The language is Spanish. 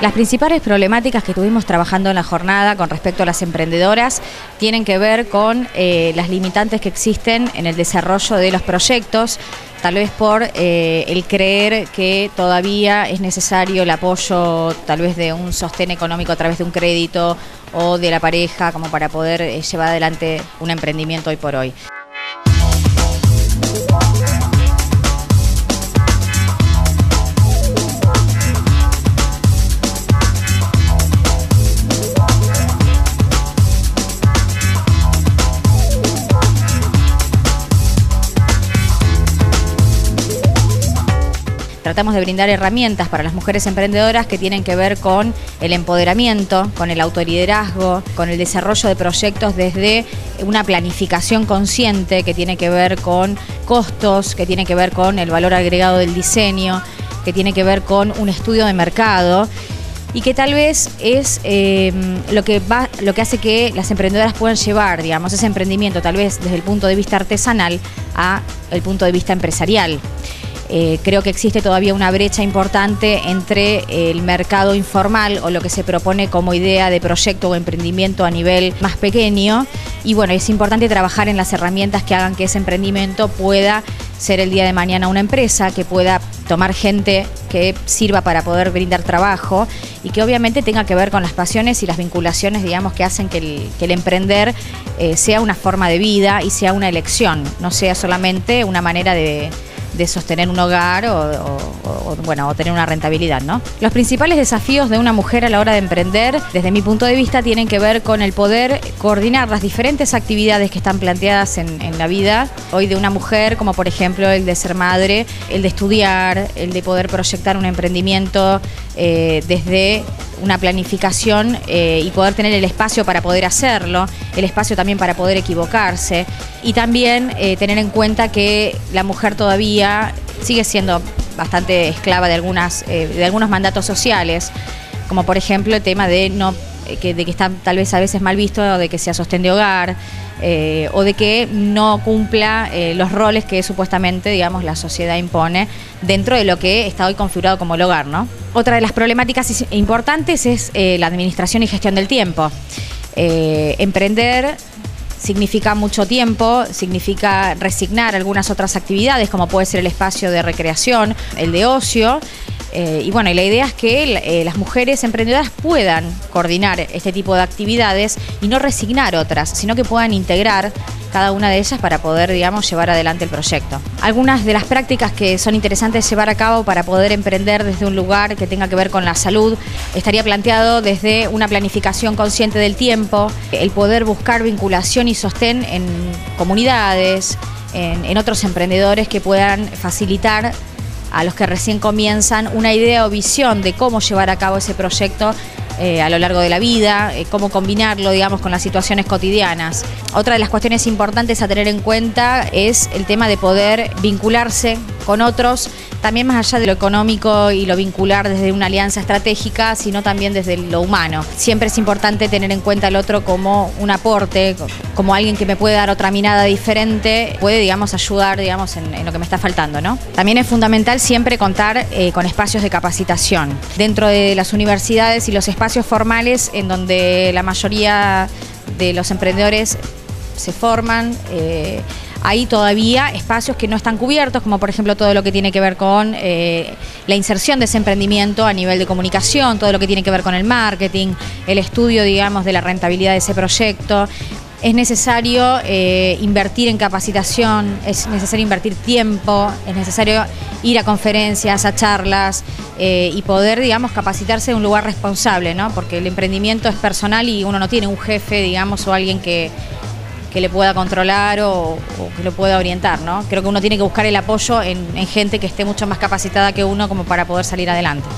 Las principales problemáticas que estuvimos trabajando en la jornada con respecto a las emprendedoras tienen que ver con eh, las limitantes que existen en el desarrollo de los proyectos, tal vez por eh, el creer que todavía es necesario el apoyo tal vez de un sostén económico a través de un crédito o de la pareja como para poder eh, llevar adelante un emprendimiento hoy por hoy. Tratamos de brindar herramientas para las mujeres emprendedoras que tienen que ver con el empoderamiento, con el autoliderazgo, con el desarrollo de proyectos desde una planificación consciente que tiene que ver con costos, que tiene que ver con el valor agregado del diseño, que tiene que ver con un estudio de mercado y que tal vez es eh, lo que lo que hace que las emprendedoras puedan llevar, digamos, ese emprendimiento tal vez desde el punto de vista artesanal a el punto de vista empresarial. Eh, creo que existe todavía una brecha importante entre el mercado informal o lo que se propone como idea de proyecto o emprendimiento a nivel más pequeño. Y bueno, es importante trabajar en las herramientas que hagan que ese emprendimiento pueda ser el día de mañana una empresa, que pueda tomar gente que sirva para poder brindar trabajo y que obviamente tenga que ver con las pasiones y las vinculaciones, digamos, que hacen que el, emprender eh, sea una forma de vida y sea una elección, no sea solamente una manera de, de sostener un hogar o, bueno, o tener una rentabilidad, ¿no? Los principales desafíos de una mujer a la hora de emprender, desde mi punto de vista, tienen que ver con el poder coordinar las diferentes actividades que están planteadas en, la vida hoy de una mujer, como por ejemplo el de ser madre, el de estudiar, el de poder proyectar un emprendimiento eh, desde una planificación eh, y poder tener el espacio para poder hacerlo, el espacio también para poder equivocarse y también eh, tener en cuenta que la mujer todavía sigue siendo bastante esclava de, algunas, eh, de algunos mandatos sociales, como por ejemplo el tema de, no, que, de que está tal vez a veces mal visto, de que sea sostén de hogar. o de que no cumpla los roles que supuestamente digamos la sociedad impone dentro de lo que está hoy configurado como el hogar, ¿no? Otra de las problemáticas importantes es eh, la administración y gestión del tiempo. Eh, emprender significa mucho tiempo, significa resignar algunas otras actividades, como puede ser el espacio de recreación, el de ocio. Eh, y bueno, la idea es que las mujeres emprendedoras puedan coordinar este tipo de actividades y no resignar otras, sino que puedan integrar cada una de ellas para poder, digamos, llevar adelante el proyecto. Algunas de las prácticas que son interesantes llevar a cabo para poder emprender desde un lugar que tenga que ver con la salud estaría planteado desde una planificación consciente del tiempo, el poder buscar vinculación y sostén en comunidades, en, en otros emprendedores que puedan facilitar a los que recién comienzan una idea o visión de cómo llevar a cabo ese proyecto eh, a lo largo de la vida, eh, cómo combinarlo, digamos, con las situaciones cotidianas. Otra de las cuestiones importantes a tener en cuenta es el tema de poder vincularse con otros, también más allá de lo económico y lo vincular desde una alianza estratégica, sino también desde lo humano. Siempre es importante tener en cuenta al otro como un aporte, como alguien que me puede dar otra mirada diferente, puede, digamos, ayudar, digamos, en, lo que me está faltando, ¿no? También es fundamental siempre contar eh, con espacios de capacitación. Dentro de las universidades y los espacios formales en donde la mayoría de los emprendedores se forman. Eh, hay todavía espacios que no están cubiertos, como por ejemplo todo lo que tiene que ver con eh, la inserción de ese emprendimiento a nivel de comunicación, todo lo que tiene que ver con el marketing, el estudio, digamos, de la rentabilidad de ese proyecto. Es necesario eh, invertir en capacitación, es necesario invertir tiempo, es necesario ir a conferencias, a charlas eh, y poder, digamos, capacitarse en un lugar responsable, ¿no? Porque el emprendimiento es personal y uno no tiene un jefe, digamos, o alguien que, le pueda controlar o, que lo pueda orientar, ¿no? Creo que uno tiene que buscar el apoyo en gente que esté mucho más capacitada que uno como para poder salir adelante.